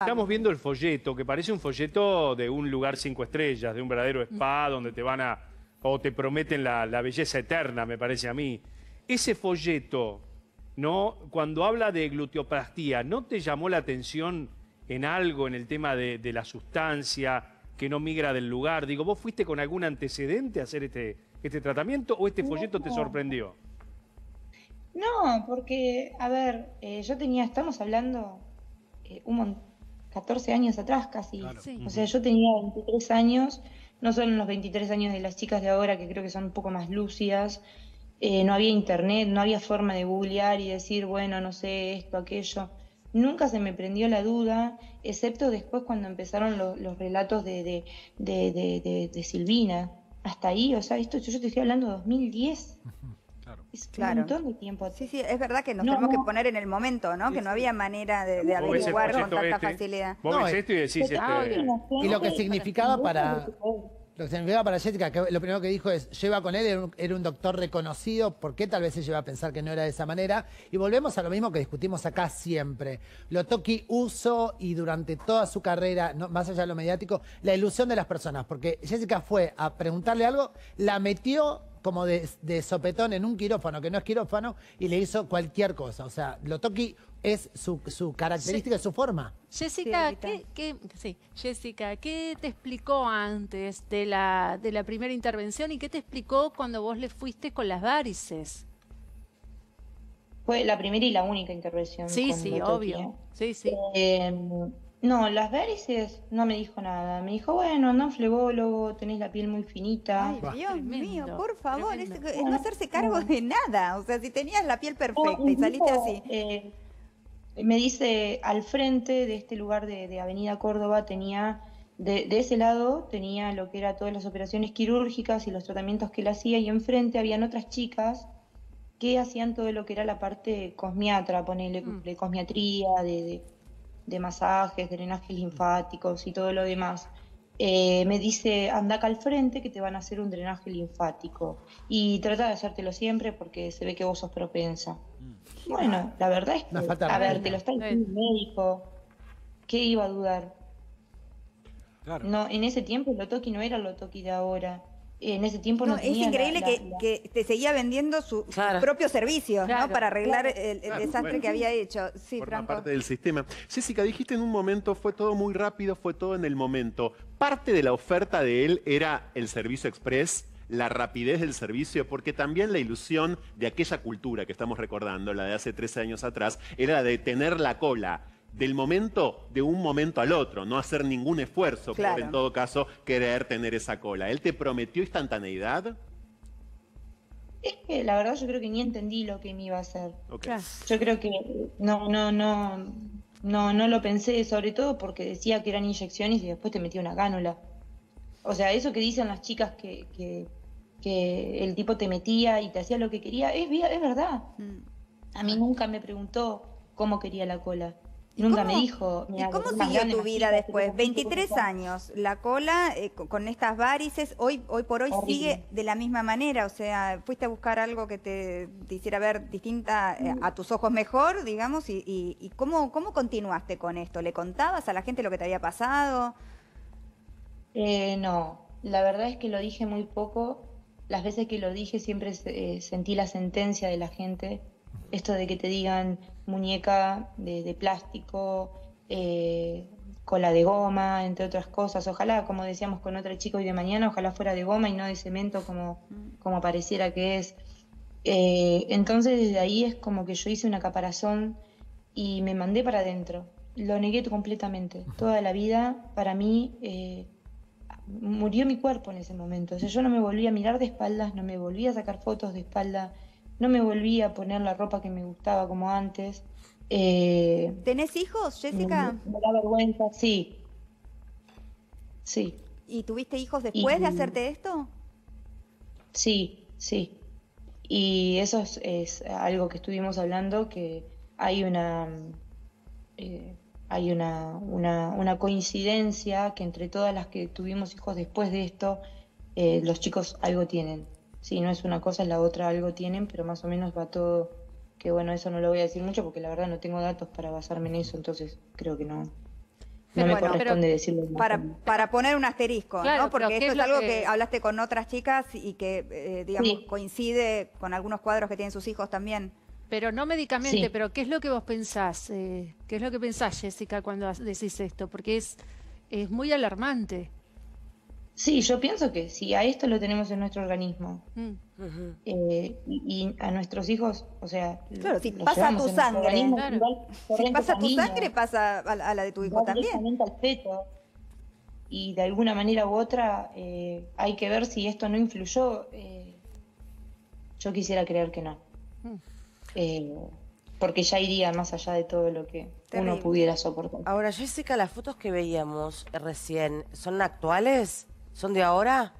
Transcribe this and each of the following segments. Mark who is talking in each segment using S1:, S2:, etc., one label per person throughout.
S1: Estamos viendo el folleto, que parece un folleto de un lugar cinco estrellas, de un verdadero spa, donde te van a, o te prometen la, la belleza eterna, me parece a mí. Ese folleto, ¿no? Cuando habla de gluteoplastía, ¿no te llamó la atención en algo, en el tema de, de la sustancia, que no migra del lugar? Digo, ¿vos fuiste con algún antecedente a hacer este, este tratamiento o este folleto te sorprendió?
S2: No, porque, a ver, eh, yo tenía, estamos hablando eh, un mon- 14 años atrás casi.
S3: Sí.
S2: O sea, yo tenía 23 años, no son los 23 años de las chicas de ahora, que creo que son un poco más lúcidas. Eh, no había internet, no había forma de googlear y decir, bueno, no sé, esto, aquello. Nunca se me prendió la duda, excepto después cuando empezaron lo- los relatos de, de, de, de- de- de Silvina. Hasta ahí, o sea, esto yo, yo te estoy hablando de 2010.
S4: Claro.
S2: Es
S3: Claro.
S2: un montón de tiempo.
S3: Sí, sí, es verdad que nos
S2: No,
S3: tenemos
S2: no.
S3: que poner en el momento, ¿no? Que no había manera de, averiguar con tanta
S1: este,
S3: facilidad.
S1: Vos
S5: No,
S1: ves
S5: es-
S1: esto y decís, este,
S5: Y lo que significaba para, lo que significaba para Jessica, que lo primero que dijo es, lleva con él, era un, era un doctor reconocido, ¿por qué tal vez se lleva a pensar que no era de esa manera? Y volvemos a lo mismo que discutimos acá siempre. Lotoki uso y durante toda su carrera, no- más allá de lo mediático, la ilusión de las personas, porque Jessica fue a preguntarle algo, la metió como de, de sopetón en un quirófano, que no es quirófano, y le hizo cualquier cosa. O sea, Lotoki es su, su característica, es su forma.
S6: Jessica,
S3: Sí,
S6: ¿qué, qué- sí, Jessica, ¿qué te explicó antes de la, de la primera intervención y qué te explicó cuando vos le fuiste con las varices?
S2: Fue la primera y la única intervención.
S6: Sí, sí,
S2: Lotoki,
S6: obvio.
S2: ¿eh?
S6: Sí, sí.
S2: Eh, no, las varices no me dijo nada. Me dijo, bueno, anda a un flebólogo, tenés la piel muy finita.
S3: Ay, Dios
S6: Tremendo,
S3: mío, por favor, es, es no hacerse cargo de nada. O sea, si tenías la piel perfecta y saliste así.
S2: eh, me dice, al frente de este lugar de, de Avenida Córdoba tenía, de, de ese lado tenía lo que era todas las operaciones quirúrgicas y los tratamientos que él hacía y enfrente habían otras chicas que hacían todo lo que era la parte cosmiatra, ponerle
S6: Mm.
S2: de cosmiatría, de, de, de masajes, drenajes linfáticos y todo lo demás. Eh, me dice, anda acá al frente que te van a hacer un drenaje linfático y trata de hacértelo siempre porque se ve que vos sos propensa. Bueno, la verdad es que, a ver, te lo está diciendo un médico, ¿qué iba a dudar?
S4: Claro.
S2: No, en ese tiempo el Lotoki no era el Lotoki de ahora. En ese tiempo no,
S3: No, es
S2: tenía
S3: increíble
S2: la-
S3: que,
S2: la-
S3: que te seguía vendiendo su, sus
S7: Claro.
S3: propios servicios,
S6: Claro.
S3: ¿no? Para arreglar el, el
S4: Claro,
S3: desastre
S4: bueno.
S3: que había hecho. Sí,
S4: Forma
S3: Franco.
S4: parte del sistema. Jessica, dijiste en un momento, fue todo muy rápido, fue todo en el momento. Parte de la oferta de él era el servicio express, la rapidez del servicio, porque también la ilusión de aquella cultura que estamos recordando, la de hace 13 años atrás, era la de tener la cola del momento de un momento al otro, no hacer ningún esfuerzo
S3: Claro.
S4: por en todo caso querer tener esa cola. ¿Él te prometió instantaneidad?
S2: Es que la verdad yo creo que ni entendí lo que me iba a hacer. Yo creo que no, no, no, no, no lo pensé, sobre todo porque decía que eran inyecciones y después te metía una cánula. O sea, eso que dicen las chicas que, que, que el tipo te metía y te hacía lo que quería, es verdad.
S3: Mm.
S2: A mí nunca me preguntó cómo quería la cola.
S3: ¿Y
S2: Nunca
S3: cómo-
S2: me dijo.
S3: ¿Y
S2: "Mira,
S3: cómo siguió tu vida después?
S2: pero-
S3: 23 años, la cola eh, co- con estas varices, hoy, hoy por hoy
S2: Horrible.
S3: sigue de la misma manera, o sea, fuiste a buscar algo que te, te hiciera ver distinta eh, a tus ojos mejor, digamos, y, y- y cómo, cómo continuaste con esto? ¿Le contabas a la gente lo que te había pasado?
S2: Eh, no, la verdad es que lo dije muy poco. Las veces que lo dije siempre eh, sentí la sentencia de la gente. Esto de que te digan muñeca de, de plástico, eh, cola de goma, entre otras cosas. Ojalá, como decíamos con otra chica hoy de mañana, ojalá fuera de goma y no de cemento como, como pareciera que es. Eh, entonces desde ahí es como que yo hice una caparazón y me mandé para adentro. Lo negué completamente. Toda la vida, para mí, eh, murió mi cuerpo en ese momento. O sea, yo no me volví a mirar de espaldas, no me volví a sacar fotos de espalda, no me volví a poner la ropa que me gustaba como antes. Eh,
S3: ¿Tenés hijos, Jessica?
S2: Me, me da vergüenza, sí. Sí,
S3: ¿Y tuviste hijos después de hacerte esto?
S2: sí, sí. Y eso es, es algo que estuvimos hablando, que hay una, eh, hay una, una, una coincidencia que entre todas las que tuvimos hijos después de esto, eh, los chicos algo tienen. Sí, no es una cosa, es la otra, algo tienen, pero más o menos va todo, que bueno, eso no lo voy a decir mucho porque la verdad no tengo datos para basarme en eso, entonces creo que no, No me
S3: bueno,
S2: corresponde decirlo. de
S3: Para, para poner un asterisco,
S6: Claro,
S3: ¿no? Porque
S6: ¿qué
S3: esto
S6: es
S3: algo
S6: que-
S3: que... hablaste con otras chicas y que, eh, digamos,
S2: Sí.
S3: coincide con algunos cuadros que tienen sus hijos también.
S6: Pero no médicamente,
S2: Sí.
S6: pero ¿qué es lo que vos pensás? eh, ¿Qué es lo que pensás, Jessica, cuando decís esto? Porque es, es muy alarmante.
S2: Sí, yo pienso que si a esto lo tenemos en nuestro organismo
S6: Mm.
S2: Eh, y, y a nuestros hijos, o sea,
S3: Claro, si pasa tu sangre.
S6: Claro.
S2: igual
S3: Si pasa tu
S2: camino,
S3: sangre, pasa a la, a la de tu hijo también.
S2: al feto. Y de alguna manera u otra eh, hay que ver si esto no influyó. eh, yo quisiera creer que no.
S6: Mm.
S2: Eh, porque ya iría más allá de todo lo que
S3: Terrible.
S2: uno pudiera soportar.
S7: Ahora, Jessica, las fotos que veíamos recién, ¿son actuales? ¿Son de ahora?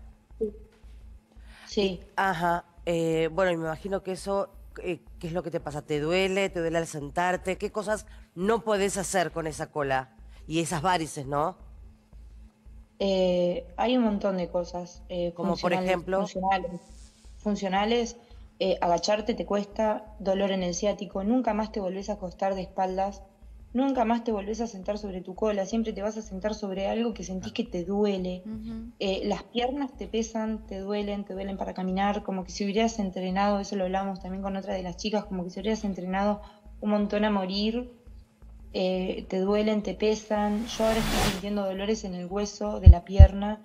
S2: Sí.
S7: Ajá. eh, bueno, me imagino que eso, eh, ¿qué es lo que te pasa? ¿Te duele? ¿Te duele al sentarte? ¿Qué cosas no puedes hacer con esa cola? Y esas varices, ¿no?
S2: Eh, hay un montón de cosas. eh,
S7: Como por ejemplo.
S2: Funcionales. Funcionales, agacharte te cuesta, dolor en el ciático, nunca más te volvés a acostar de espaldas, nunca más te volvés a sentar sobre tu cola, siempre te vas a sentar sobre algo que sentís que te duele. Eh, las piernas te pesan, te duelen, te duelen para caminar, como que si hubieras entrenado, eso lo hablamos también con otra de las chicas, como que si hubieras entrenado un montón a morir, eh, te duelen, te pesan. Yo ahora estoy sintiendo dolores en el hueso de la pierna